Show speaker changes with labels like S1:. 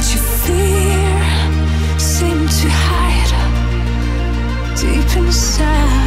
S1: What you fear to hide deep inside.